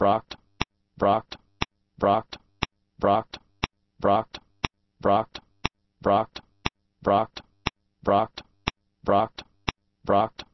brocked, brocked, brocked, brocked, brocked, brocked, brocked, brocked, brocked, brocked, brocked,